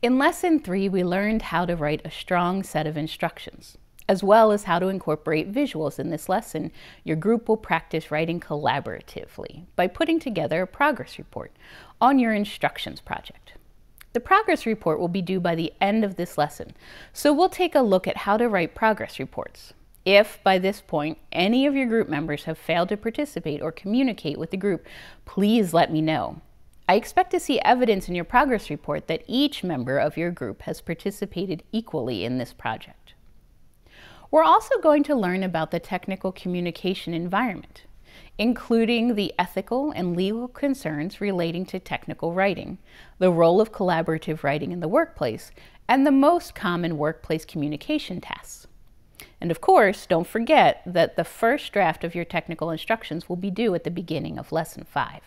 In Lesson 3, we learned how to write a strong set of instructions, as well as how to incorporate visuals in this lesson. Your group will practice writing collaboratively by putting together a progress report on your instructions project. The progress report will be due by the end of this lesson, so we'll take a look at how to write progress reports. If by this point any of your group members have failed to participate or communicate with the group, please let me know. I expect to see evidence in your progress report that each member of your group has participated equally in this project. We're also going to learn about the technical communication environment, including the ethical and legal concerns relating to technical writing, the role of collaborative writing in the workplace, and the most common workplace communication tasks. And of course, don't forget that the first draft of your technical instructions will be due at the beginning of Lesson 5.